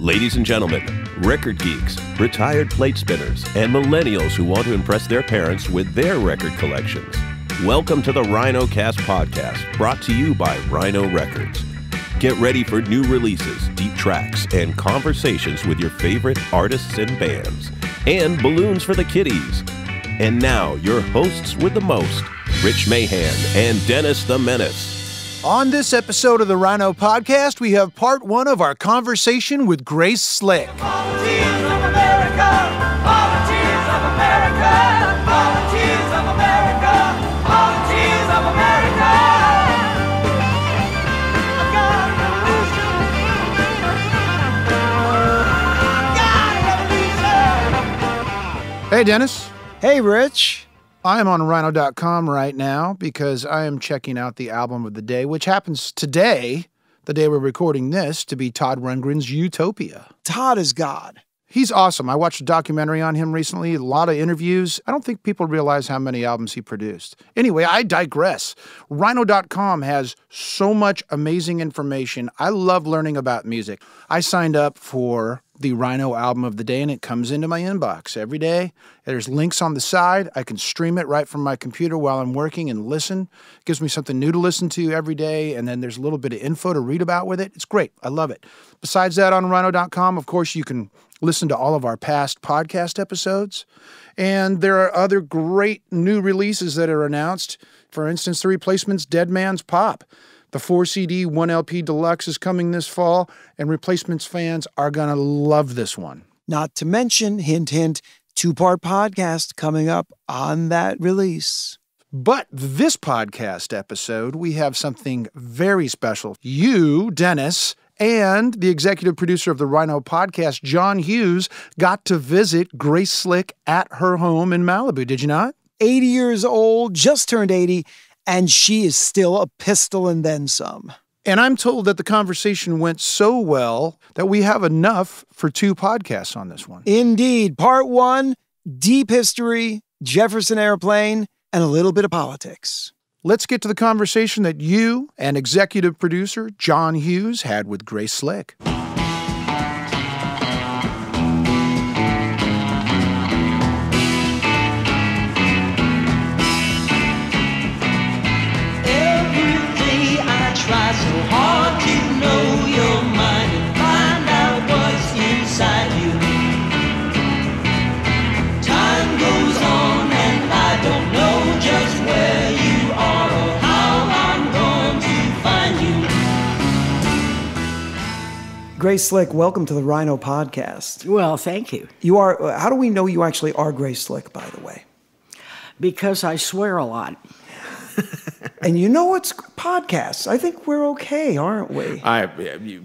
Ladies and gentlemen, record geeks, retired plate spinners, and millennials who want to impress their parents with their record collections. Welcome to the Rhino Cast podcast, brought to you by Rhino Records. Get ready for new releases, deep tracks, and conversations with your favorite artists and bands, and balloons for the kiddies. And now, your hosts with the most, Rich Mahan and Dennis the Menace. On this episode of the Rhino Podcast, we have part one of our conversation with Grace Slick. Hey, Dennis. Hey, Rich. I am on rhino.com right now because I am checking out the album of the day, which happens today, the day we're recording this, to be Todd Rundgren's Utopia. Todd is God. He's awesome. I watched a documentary on him recently, a lot of interviews. I don't think people realize how many albums he produced. Anyway, I digress. Rhino.com has so much amazing information. I love learning about music. I signed up for the Rhino album of the day and it comes into my inbox every day. There's links on the side. I can stream it right from my computer while I'm working and listen. It gives me something new to listen to every day. And then there's a little bit of info to read about with it. It's great. I love it. Besides that, on rhino.com, of course, you can listen to all of our past podcast episodes. And there are other great new releases that are announced. For instance, the replacement's Dead Man's Pop. The 4 CD, 1 LP deluxe is coming this fall, and replacements fans are going to love this one. Not to mention, hint, hint, two part podcast coming up on that release. But this podcast episode, we have something very special. You, Dennis, and the executive producer of the Rhino podcast, John Hughes, got to visit Grace Slick at her home in Malibu. Did you not? 80 years old, just turned 80, and she is still a pistol and then some. And I'm told that the conversation went so well that we have enough for two podcasts on this one. Indeed, part one deep history, Jefferson Airplane, and a little bit of politics. Let's get to the conversation that you and executive producer John Hughes had with Grace Slick. Grace Slick, welcome to the Rhino podcast. Well, thank you. You are, uh, how do we know you actually are Grace Slick, by the way? Because I swear a lot. And you know it's podcasts. I think we're okay, aren't we? I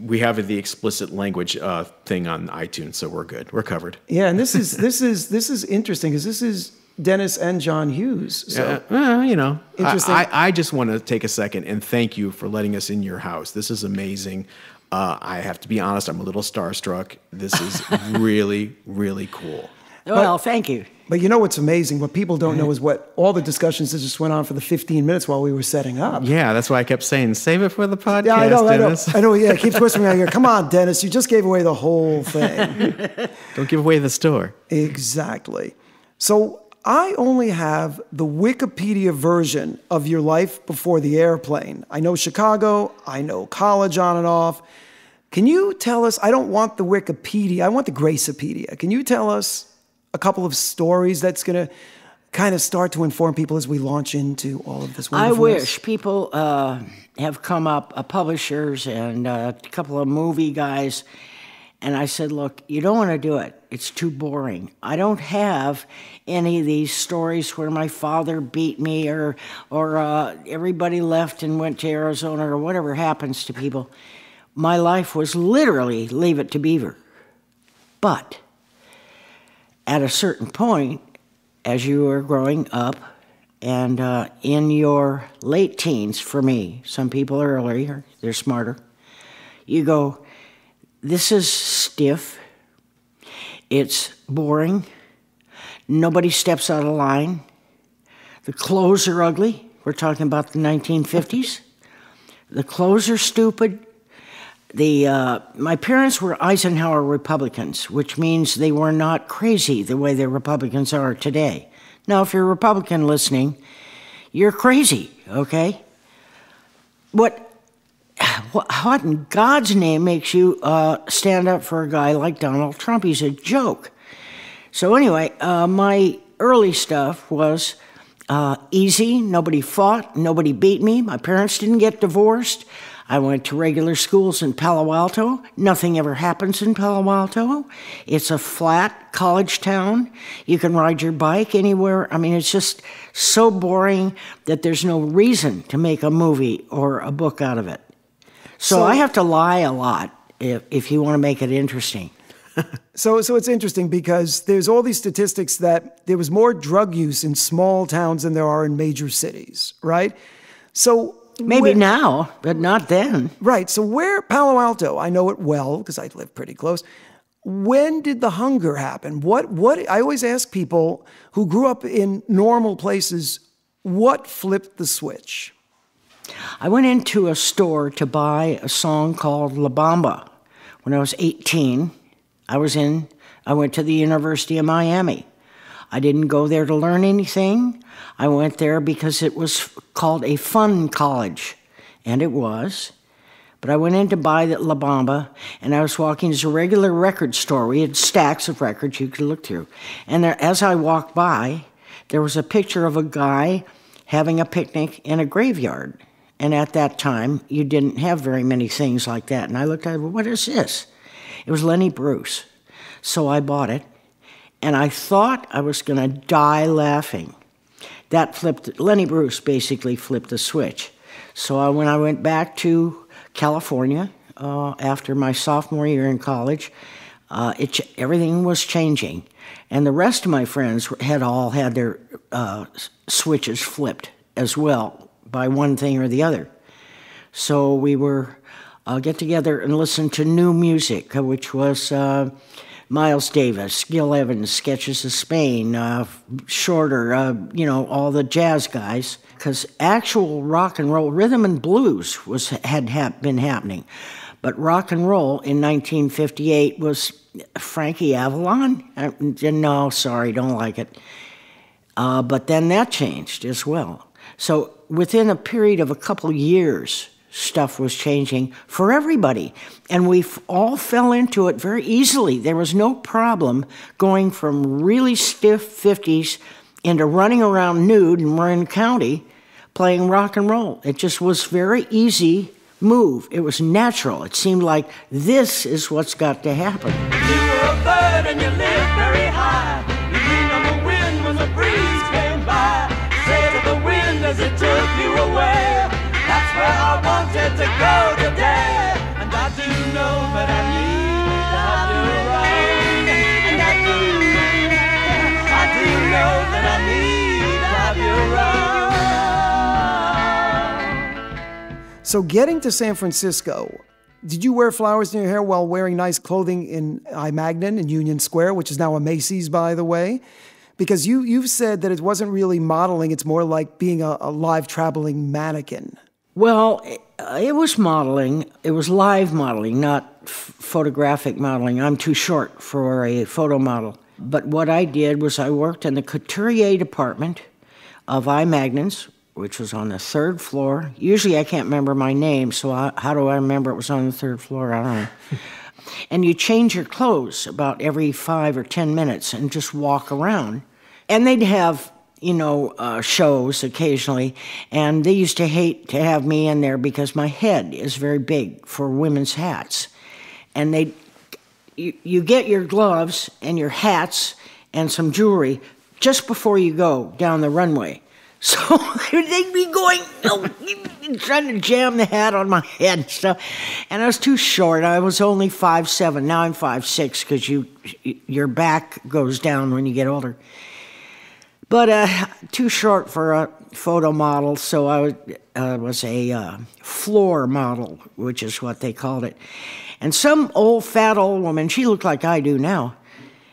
we have the explicit language uh, thing on iTunes, so we're good. We're covered. Yeah, and this is this is this is interesting because this is Dennis and John Hughes. So Uh, uh, you know, I- Interesting. I, I just want to take a second and thank you for letting us in your house. This is amazing. Uh, I have to be honest, I'm a little starstruck. This is really, really cool. Well, thank you. But you know what's amazing? What people don't know mm-hmm. is what all the discussions that just went on for the 15 minutes while we were setting up. Yeah, that's why I kept saying, save it for the podcast, Yeah, I know, I know. Dennis. I know, yeah, it keeps whispering out here. Come on, Dennis, you just gave away the whole thing. Don't give away the store. exactly. So I only have the Wikipedia version of your life before the airplane. I know Chicago, I know college on and off. Can you tell us? I don't want the Wikipedia, I want the Gracepedia. Can you tell us a couple of stories that's going to kind of start to inform people as we launch into all of this I wish people uh, have come up, uh, publishers and uh, a couple of movie guys, and I said, look, you don't want to do it. It's too boring. I don't have any of these stories where my father beat me or, or uh, everybody left and went to Arizona or whatever happens to people. My life was literally leave it to Beaver. But at a certain point, as you are growing up and uh, in your late teens, for me, some people are earlier, they're smarter, you go, this is stiff, it's boring, nobody steps out of line, the clothes are ugly. We're talking about the 1950s. The clothes are stupid. The uh, my parents were Eisenhower Republicans, which means they were not crazy the way the Republicans are today. Now, if you're a Republican listening, you're crazy, okay? What, what, in God's name makes you uh, stand up for a guy like Donald Trump? He's a joke. So, anyway, uh, my early stuff was uh, easy. Nobody fought, nobody beat me. My parents didn't get divorced. I went to regular schools in Palo Alto. Nothing ever happens in Palo Alto. It's a flat college town. You can ride your bike anywhere. I mean, it's just so boring that there's no reason to make a movie or a book out of it. So, So- I have to lie a lot if, if you want to make it interesting. So, so it's interesting because there's all these statistics that there was more drug use in small towns than there are in major cities, right? So Maybe where- now, but not then. right? So where Palo Alto? I know it well because I live pretty close. When did the hunger happen? What? What? I always ask people who grew up in normal places, what flipped the switch? I went into a store to buy a song called La Bamba when I was 18. I was in, I went to the University of Miami. I didn't go there to learn anything. I went there because it was called a fun college, and it was. But I went in to buy the La Bamba, and I was walking. It's a regular record store. We had stacks of records you could look through. And there, as I walked by, there was a picture of a guy having a picnic in a graveyard. And at that time, you didn't have very many things like that. And I looked at it, well, what is this? It was Lenny Bruce. So I bought it, and I thought I was going to die laughing. That flipped, Lenny Bruce basically flipped the switch. So I, when I went back to California uh, after my sophomore year in college, uh, it, everything was changing. And the rest of my friends had all had their uh, switches flipped as well by one thing or the other. So we were uh, get together and listen to new music, uh, which was uh, Miles Davis, Gil Evans, Sketches of Spain, uh, Shorter, uh, you know, all the jazz guys. Because actual rock and roll, rhythm and blues was had been happening, but rock and roll in 1958 was Frankie Avalon. Uh, no, sorry, don't like it. Uh, but then that changed as well. So within a period of a couple years, stuff was changing for everybody. And we all fell into it very easily. There was no problem going from really stiff 50s into running around nude in Marin County playing rock and roll. It just was very easy move. It was natural. It seemed like this is what's got to happen. So getting to San Francisco, did you wear flowers in your hair while wearing nice clothing in I Magnin in Union Square, which is now a Macy's, by the way? Because you you've said that it wasn't really modeling; it's more like being a, a live traveling mannequin. Well, it, it was modeling. It was live modeling, not photographic modeling. I'm too short for a photo model. But what I did was I worked in the couturier department of I Magnins, which was on the third floor. Usually I can't remember my name, so I, how do I remember it was on the third floor? I don't know. and you change your clothes about every five or ten minutes and just walk around. And they'd have, you know, uh, shows occasionally, and they used to hate to have me in there because my head is very big for women's hats. And they, you, you get your gloves and your hats and some jewelry just before you go down the runway. So they'd be going, no, trying to jam the hat on my head and stuff. And I was too short. I was only five seven. Now I'm five six because you, your back goes down when you get older. But uh, too short for a photo model, so I was, uh, was a uh, floor model, which is what they called it. And some old fat old woman, she looked like I do now,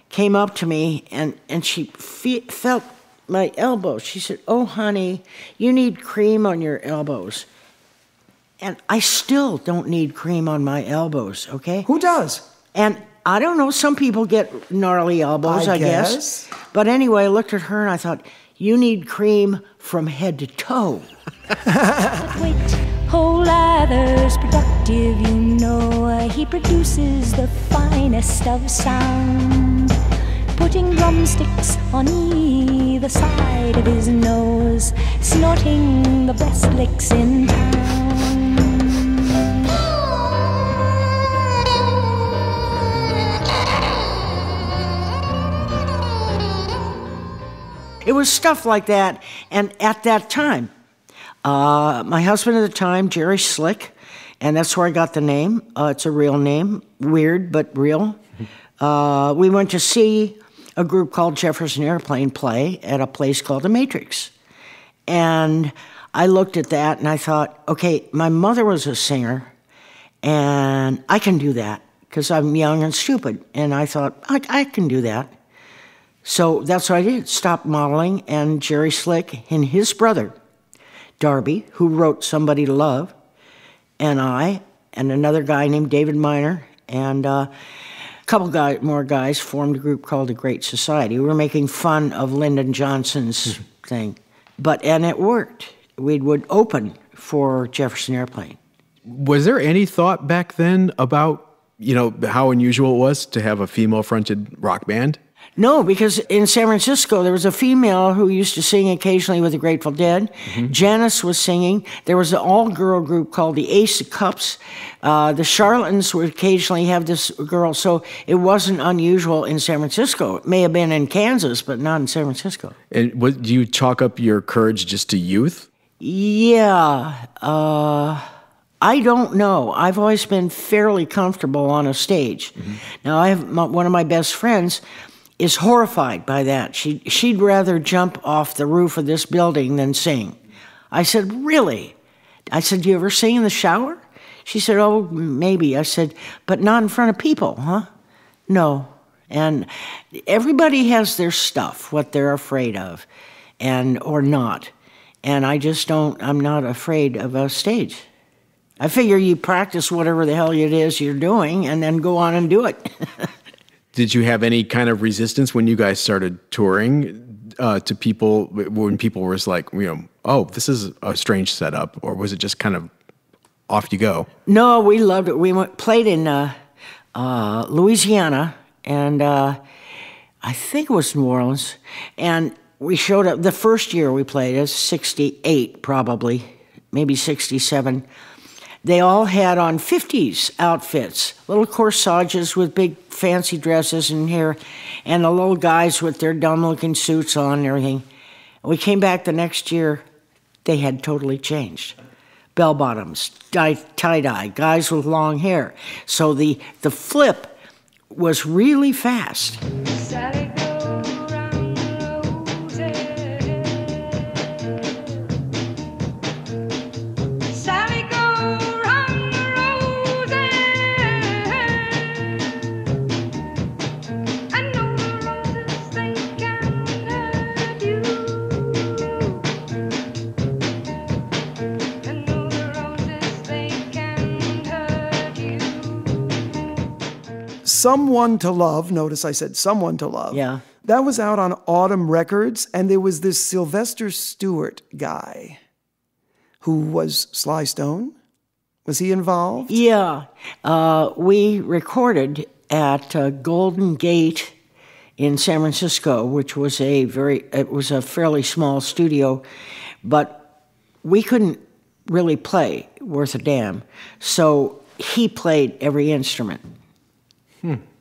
came up to me and, and she fe- felt my elbows. She said, Oh, honey, you need cream on your elbows. And I still don't need cream on my elbows, okay? Who does? And I don't know, some people get gnarly elbows, I I, guess. guess. But anyway, I looked at her and I thought, you need cream from head to toe. Wait, whole lather's productive, you know. He produces the finest of sound. Putting drumsticks on either side of his nose, snorting the best licks in town. It was stuff like that. And at that time, uh, my husband at the time, Jerry Slick, and that's where I got the name. Uh, it's a real name, weird but real. Uh, we went to see a group called Jefferson Airplane play at a place called the Matrix. And I looked at that and I thought, okay, my mother was a singer, and I can do that because I'm young and stupid. And I thought, I, I can do that. So that's what I did. Stopped modeling, and Jerry Slick and his brother, Darby, who wrote Somebody to Love, and I, and another guy named David Miner, and uh, couple guy, more guys formed a group called the Great Society. We were making fun of Lyndon Johnson's hmm. thing, but and it worked. We would open for Jefferson Airplane. Was there any thought back then about, you know, how unusual it was to have a female fronted rock band? No, because in San Francisco there was a female who used to sing occasionally with the Grateful Dead. Janis was singing. There was an all-girl group called the Ace of Cups. Uh, the Charlatans would occasionally have this girl, so it wasn't unusual in San Francisco. It may have been in Kansas, but not in San Francisco. And what, do you chalk up your courage just to youth? Yeah, uh, I don't know. I've always been fairly comfortable on a stage. Now, I have my, one of my best friends is horrified by that. She she'd rather jump off the roof of this building than sing. I said, "Really?" I said, "Do you ever sing in the shower?" She said, "Oh, maybe." I said, "But not in front of people, huh?" No. And everybody has their stuff, what they're afraid of, and or not. And I just don't. I'm not afraid of a stage. I figure you practice whatever the hell it is you're doing, and then go on and do it. Did you have any kind of resistance when you guys started touring uh, to people when people was like, you know, oh, this is a strange setup, or was it just kind of off you go? No, we loved it. We went, played in uh, uh, Louisiana, and uh, I think it was New Orleans. And we showed up the first year we played, it was 68 probably, maybe 67. They all had on 50s outfits, little corsages with big fancy dresses and hair, and the little guys with their dumb looking suits on and everything. We came back the next year, they had totally changed. Bell bottoms, tie dye, guys with long hair. So the, the flip was really fast. Someone to Love, notice I said Someone to Love. Yeah. That was out on Autumn Records, and there was this Sylvester Stewart guy who was Sly Stone. Was he involved? Yeah, uh, we recorded at uh, Golden Gate in San Francisco, which was a very it was a fairly small studio, but we couldn't really play worth a damn. So he played every instrument.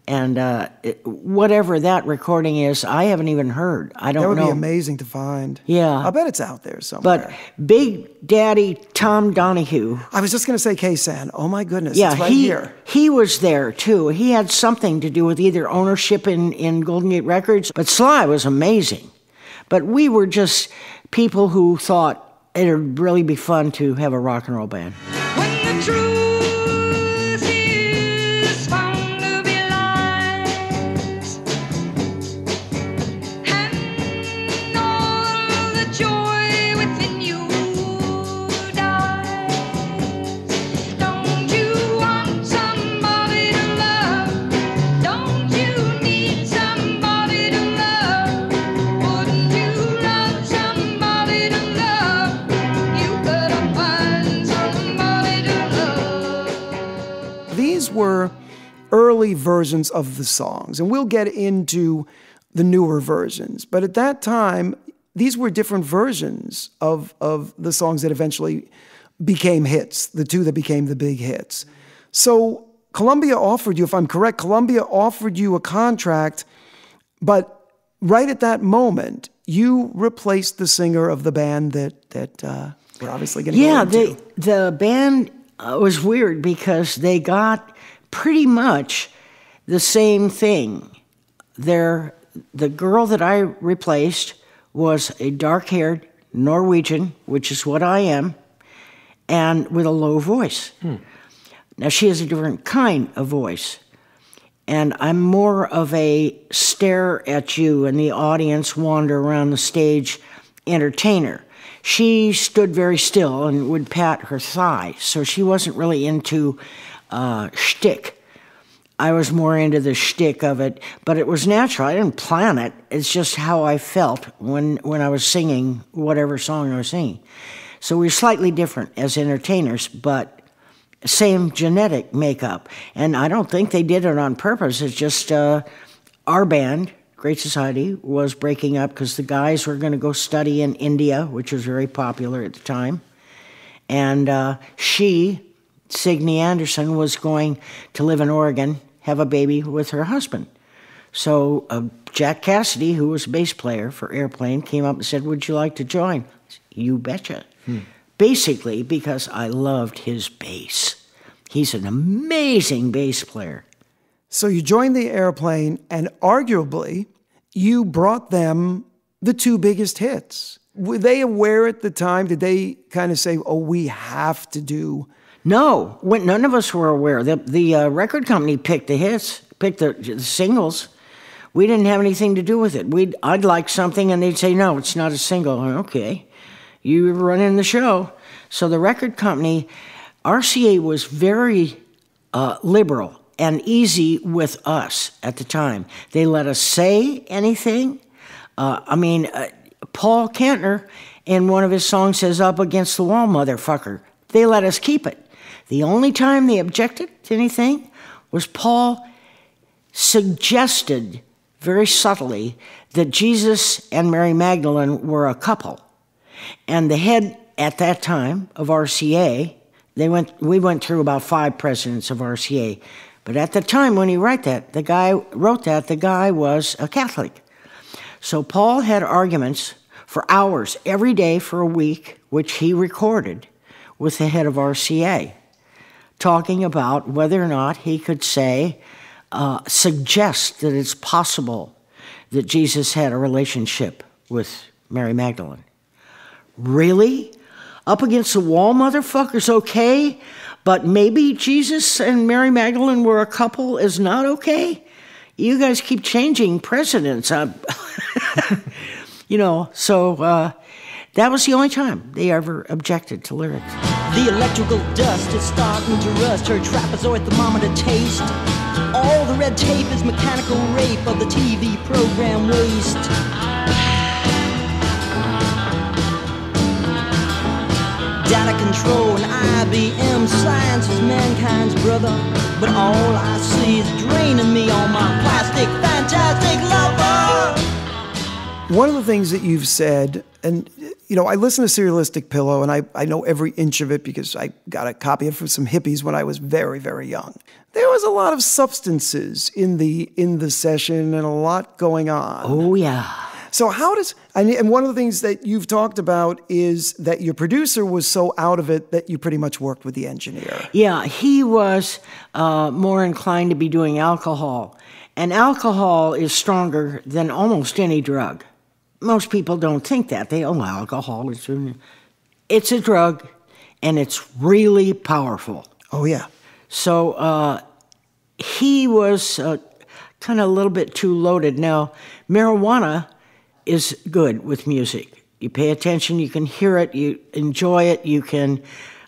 And uh, it, whatever that recording is, I haven't even heard. I don't know. That would know. be amazing to find. Yeah. I bet it's out there somewhere. But Big Daddy Tom Donahue, I was just going to say KSAN. Oh my goodness, yeah, it's right he here. he was there too. He had something to do with either ownership in in Golden Gate Records, but Sly was amazing. But we were just people who thought it'd really be fun to have a rock and roll band. Early versions of the songs, and we'll get into the newer versions. But at that time, these were different versions of, of the songs that eventually became hits, the two that became the big hits. So Columbia offered you, if I'm correct, Columbia offered you a contract, but right at that moment, you replaced the singer of the band that that uh, we're obviously going to Yeah, go into. the band uh, was weird because they got pretty much the same thing. Their, the girl that I replaced was a dark haired Norwegian, which is what I am, and with a low voice. Hmm. Now, she has a different kind of voice. And I'm more of a stare at you and the audience wander around the stage entertainer. She stood very still and would pat her thigh, so she wasn't really into uh, shtick. I was more into the shtick of it, but it was natural. I didn't plan it. It's just how I felt when, when I was singing whatever song I was singing. So we're slightly different as entertainers, but same genetic makeup. And I don't think they did it on purpose. It's just uh, our band, Great Society, was breaking up because the guys were going to go study in India, which was very popular at the time. And uh, she, Signe Anderson, was going to live in Oregon, have a baby with her husband. So uh, Jack Casady, who was a bass player for Airplane, came up and said, Would you like to join? You betcha. Basically, because I loved his bass. He's an amazing bass player. So you joined the airplane, and arguably, you brought them the two biggest hits. Were they aware at the time? Did they kind of say, "Oh, we have to do"? No, when, none of us were aware. The, the uh, record company picked the hits, picked the, the singles. We didn't have anything to do with it. We'd, I'd like something, and they'd say, no, it's not a single. Okay, you were running the show. So the record company, RCA was very uh, liberal and easy with us at the time. They let us say anything. Uh, I mean, uh, Paul Kantner in one of his songs says, Up against the wall, motherfucker. They let us keep it. The only time they objected to anything was Paul suggested very subtly that Jesus and Mary Magdalene were a couple. And the head at that time of RCA, they went, we went through about five presidents of RCA. But at the time when he wrote that, the guy wrote that, the guy was a Catholic. So Paul had arguments for hours every day for a week, which he recorded with the head of RCA, talking about whether or not he could say, uh, suggest that it's possible that Jesus had a relationship with Mary Magdalene. Really? Up against the wall, motherfuckers, okay? But maybe Jesus and Mary Magdalene were a couple is not okay? You guys keep changing precedents. Uh, you know, so uh, that was the only time they ever objected to lyrics. The electrical dust is starting to rust her trapezoid thermometer taste. All the red tape is mechanical rape of the TV program waste. Data control and IBM science is mankind's brother. But all I see is draining me on my plastic, fantastic lover. One of the things that you've said, and you know, I listen to Surrealistic Pillow, and I, I know every inch of it because I got a copy of it from some hippies when I was very, very young. There was a lot of substances in the in the session and a lot going on. Oh, yeah. So how does and, and one of the things that you've talked about is that your producer was so out of it that you pretty much worked with the engineer. Yeah, he was uh, more inclined to be doing alcohol. And alcohol is stronger than almost any drug. Most people don't think that. They, oh, alcohol is. It's a drug, and it's really powerful. Oh yeah. So uh, he was uh, kind of a little bit too loaded. Now, marijuana is good with music. You pay attention, you can hear it, you enjoy it, you can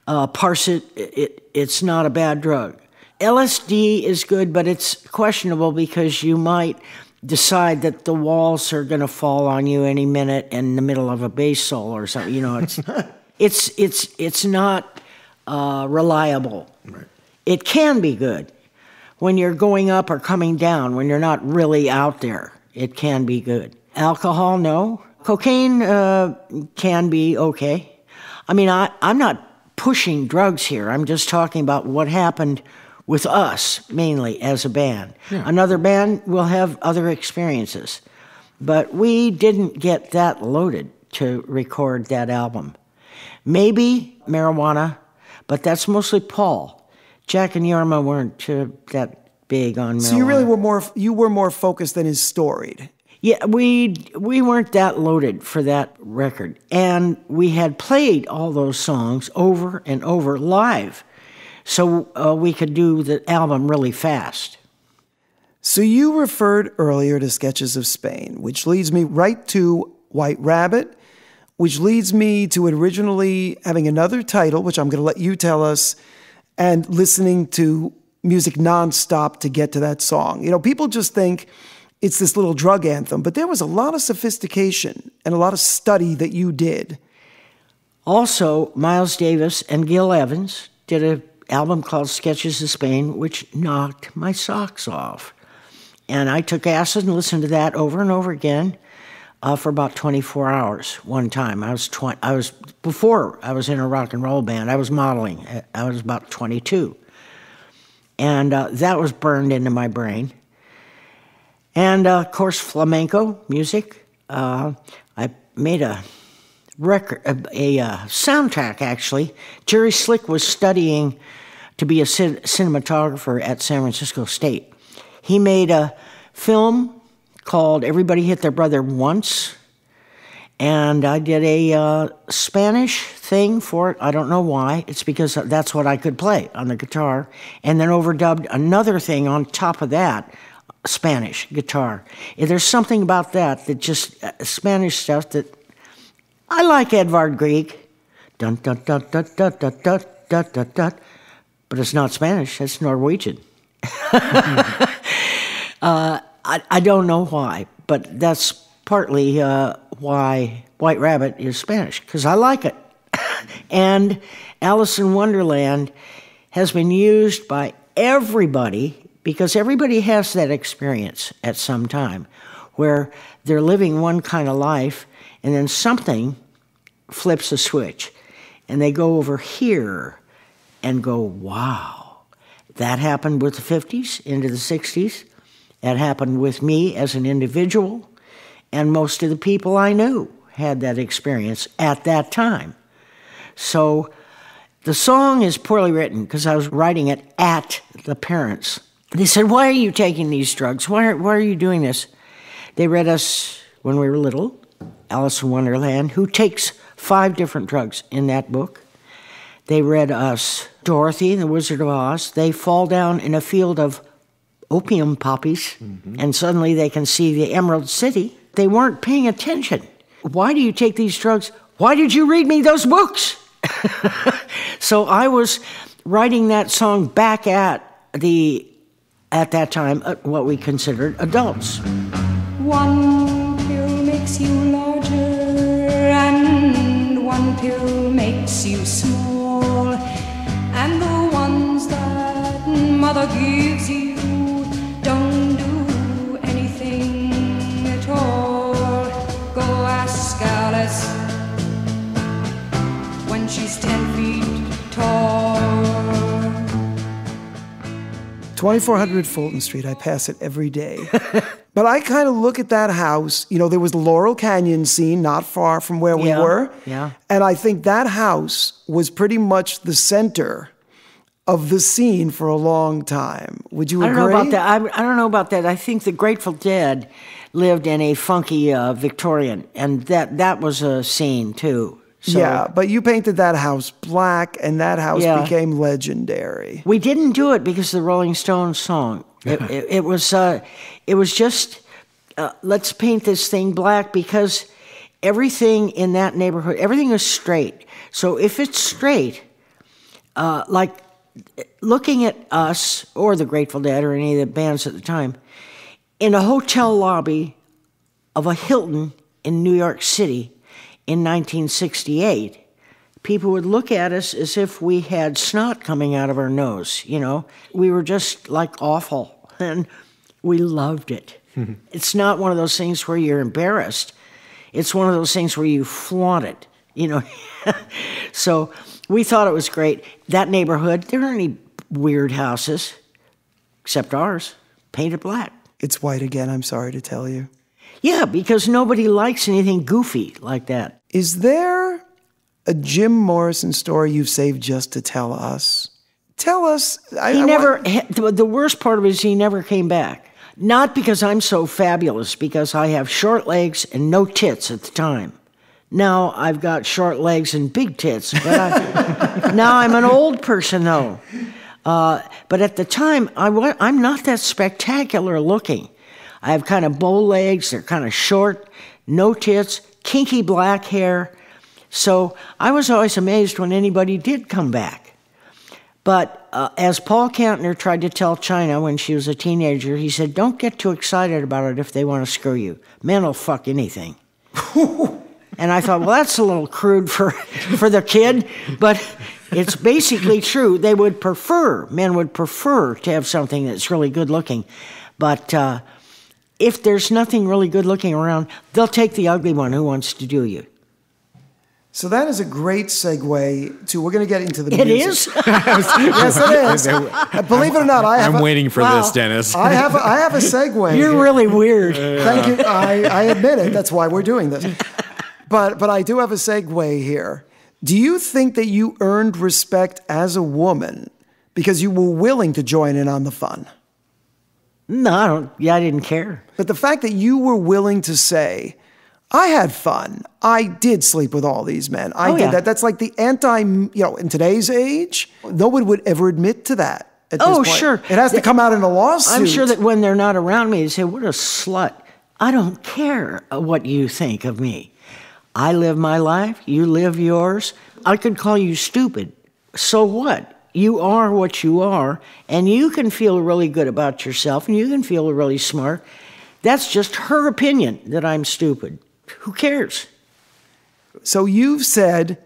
uh, parse it. it. It's not a bad drug. LSD is good, but it's questionable because you might decide that the walls are going to fall on you any minute in the middle of a bass solo or something. You know, it's it's it's it's not uh, reliable. It can be good. when you're going up or coming down, when you're not really out there, it can be good. Alcohol, no. Cocaine uh, can be okay. I mean, I, I'm not pushing drugs here. I'm just talking about what happened with us mainly as a band. Another band will have other experiences. But we didn't get that loaded to record that album. Maybe marijuana, but that's mostly Paul. Jack and Jorma weren't uh, that big on marijuana. So you really were more you were more focused than his storied. Yeah, we we weren't that loaded for that record, and we had played all those songs over and over live, so uh, we could do the album really fast. So you referred earlier to Sketches of Spain, which leads me right to White Rabbit, which leads me to it originally having another title, which I'm going to let you tell us, and listening to music nonstop to get to that song. You know, people just think it's this little drug anthem, but there was a lot of sophistication and a lot of study that you did. Also, Miles Davis and Gil Evans did an album called Sketches of Spain, which knocked my socks off. And I took acid and listened to that over and over again uh, for about 24 hours one time. I was 20, I was before I was in a rock and roll band. I was modeling. I was about 22, and uh, that was burned into my brain. And uh, of course, flamenco music. Uh, I made a record, a, a uh, soundtrack actually. Jerry Slick was studying to be a cin- cinematographer at San Francisco State. He made a film called Everybody Hit Their Brother Once. And I did a uh, Spanish thing for it. I don't know why. It's because that's what I could play on the guitar. And then overdubbed another thing on top of that Spanish guitar. And there's something about that that just uh, Spanish stuff that I like Edvard Grieg. Dun dun dun dun dun dun dun dun dun dun. But it's not Spanish, it's Norwegian. uh, I, I don't know why, but that's partly uh, why White Rabbit is Spanish, because I like it. and Alice in Wonderland has been used by everybody because everybody has that experience at some time where they're living one kind of life and then something flips a switch and they go over here and go, wow. That happened with the 50s into the 60s. That happened with me as an individual. And most of the people I knew had that experience at that time. So the song is poorly written because I was writing it at the parents. They said, Why are you taking these drugs? Why are, why are you doing this? They read us when we were little, Alice in Wonderland, who takes five different drugs in that book. They read us Dorothy and the Wizard of Oz. They fall down in a field of opium poppies, and suddenly they can see the Emerald City. They weren't paying attention. Why do you take these drugs? Why did you read me those books? so I was writing that song back at the at that time uh, what we considered adults. One pill makes you makes you small. And the ones that mother gives 2400 Fulton Street, I pass it every day. but I kind of look at that house. You know, there was the Laurel Canyon scene not far from where we Yeah, were. yeah. And I think that house was pretty much the center of the scene for a long time. Would you I don't agree? know about that. I, I don't know about that. I think the Grateful Dead lived in a funky uh, Victorian, and that that was a scene too. So yeah, but you painted that house black, and that house Yeah. became legendary. We didn't do it because of the Rolling Stones song. It, it, it was uh, it was just uh, let's paint this thing black because everything in that neighborhood, everything is straight. So if it's straight, uh, like looking at us or the Grateful Dead or any of the bands at the time in a hotel lobby of a Hilton in New York City in 1968, people would look at us as if we had snot coming out of our nose, you know. We were just like awful and we loved it. it's not one of those things where you're embarrassed. It's one of those things where you flaunt it, you know. so we thought it was great. That neighborhood, there aren't any weird houses except ours, painted black. It's white again, I'm sorry to tell you. Yeah, because nobody likes anything goofy like that. Is there a Jim Morrison story you've saved just to tell us? Tell us. I, He I never, the worst part of it is he never came back. Not because I'm so fabulous, because I have short legs and no tits at the time. Now I've got short legs and big tits, but I, now I'm an old person though. Uh, but at the time, I I'm not that spectacular looking. I have kind of bow legs, they're kind of short, no tits, kinky black hair. So I was always amazed when anybody did come back. But uh, as Paul Kantner tried to tell China when she was a teenager, he said, Don't get too excited about it if they want to screw you. Men will fuck anything. and I thought, well, that's a little crude for, for the kid, but it's basically true. They would prefer, men would prefer to have something that's really good looking. But uh, if there's nothing really good looking around, they'll take the ugly one who wants to do you. So that is a great segue to. We're going to get into the It music. is? yes, it is. Believe it or not, I have. I'm a- waiting for Wow. this, Dennis. I have. A, I have a segue. You're really weird. Thank you. I, I admit it. That's why we're doing this. But but I do have a segue here. Do you think that you earned respect as a woman because you were willing to join in on the fun? No, I don't. Yeah, I didn't care. But the fact that you were willing to say, I had fun. I did sleep with all these men. I Oh, did yeah. that. That's like the anti, you know, in today's age, no one would ever admit to that. At this Oh, point. sure. It has to come out in a lawsuit. I'm sure that when they're not around me, they say, What a slut. I don't care what you think of me. I live my life, you live yours. I could call you stupid. So what? You are what you are, and you can feel really good about yourself, and you can feel really smart. That's just her opinion that I'm stupid. Who cares? So you've said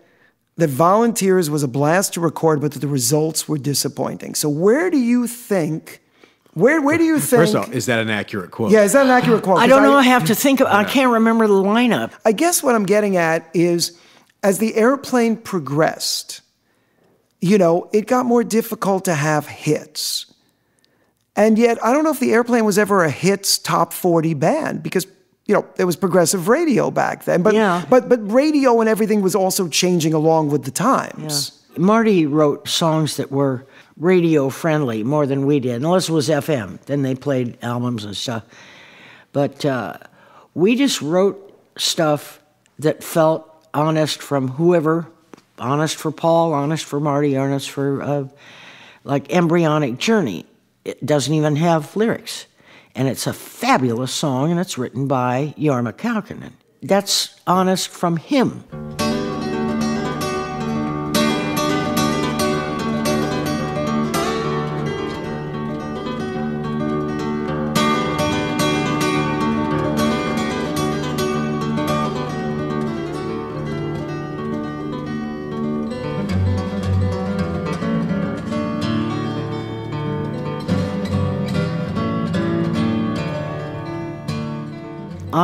that Volunteers was a blast to record, but that the results were disappointing. So where do you think? Where where do you think? First off, is that an accurate quote? yeah, is that an accurate quote? I don't know. I have to think of I can't remember the lineup. I guess what I'm getting at is as the airplane progressed, you know, it got more difficult to have hits. And yet, I don't know if the airplane was ever a hits top 40 band because, you know, there was progressive radio back then. But, Yeah. but, but radio and everything was also changing along with the times. Marty wrote songs that were radio friendly more than we did, unless it was FM. Then they played albums and stuff. But uh, we just wrote stuff that felt honest from whoever, honest for Paul, honest for Marty, honest for uh, like Embryonic Journey. It doesn't even have lyrics. And it's a fabulous song, and it's written by Jorma Kaukonen. That's honest from him.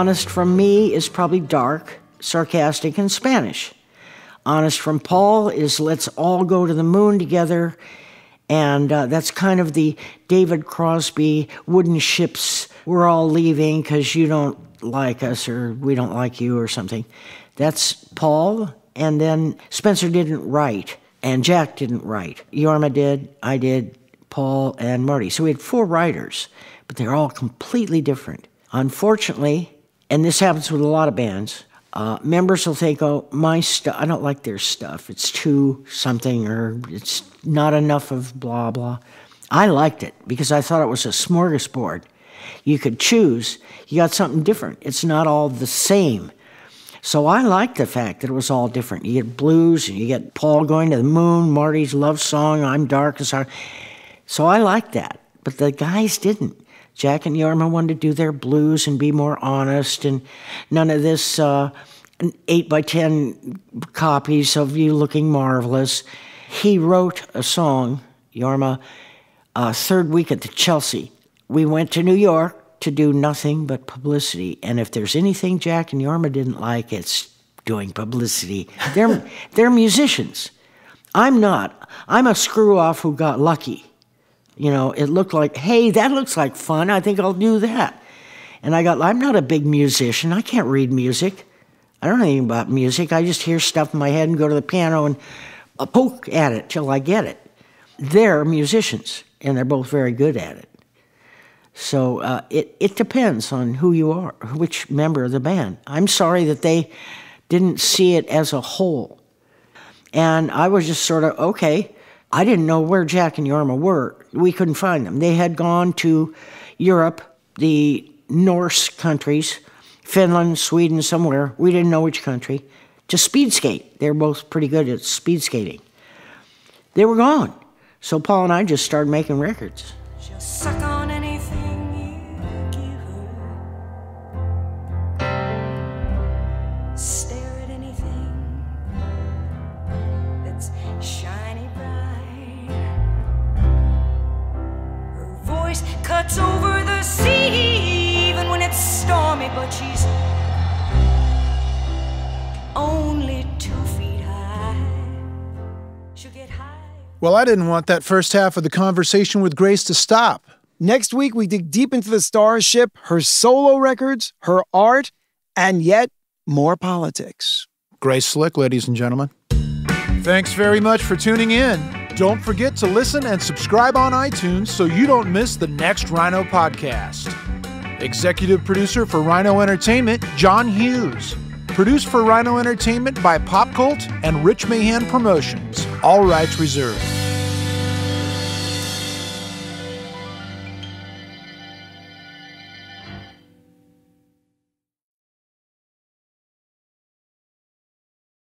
Honest from me is probably dark, sarcastic, and Spanish. Honest from Paul is let's all go to the moon together. And uh, that's kind of the David Crosby wooden ships, we're all leaving because you don't like us or we don't like you or something. That's Paul. And then Spencer didn't write, and Jack didn't write. Jorma did, I did, Paul, and Marty. So we had four writers, but they're all completely different. Unfortunately, and this happens with a lot of bands, uh, members will think, oh, my stuff, I don't like their stuff. It's too something or it's not enough of blah, blah. I liked it because I thought it was a smorgasbord. You could choose, you got something different. It's not all the same. So I liked the fact that it was all different. You get blues, and you get Paul going to the moon, Marty's love song, I'm dark as heart. So I liked that, but the guys didn't. Jack and Jorma wanted to do their blues and be more honest, and none of this uh, eight by ten copies of You Looking Marvelous. He wrote a song, Jorma, uh, third week at the Chelsea. We went to New York to do nothing but publicity. And if there's anything Jack and Jorma didn't like, it's doing publicity. They're, they're musicians. I'm not. I'm a screw off who got lucky. You know, it looked like, hey, that looks like fun. I think I'll do that. And I got, I'm not a big musician. I can't read music. I don't know anything about music. I just hear stuff in my head and go to the piano and uh, poke at it till I get it. They're musicians, and they're both very good at it. So uh, it, it depends on who you are, which member of the band. I'm sorry that they didn't see it as a whole. And I was just sort of, okay, I didn't know where Jack and Jorma were. We couldn't find them. They had gone to Europe, the Norse countries, Finland, Sweden, somewhere. We didn't know which country, to speed skate. They were both pretty good at speed skating. They were gone. So Paul and I just started making records. Well, I didn't want that first half of the conversation with Grace to stop. Next week, we dig deep into the starship, her solo records, her art, and yet more politics. Grace Slick, ladies and gentlemen. Thanks very much for tuning in. Don't forget to listen and subscribe on iTunes so you don't miss the next Rhino podcast. Executive producer for Rhino Entertainment, John Hughes. Produced for Rhino Entertainment by Pop Cult and Rich Mahan Promotions. All rights reserved.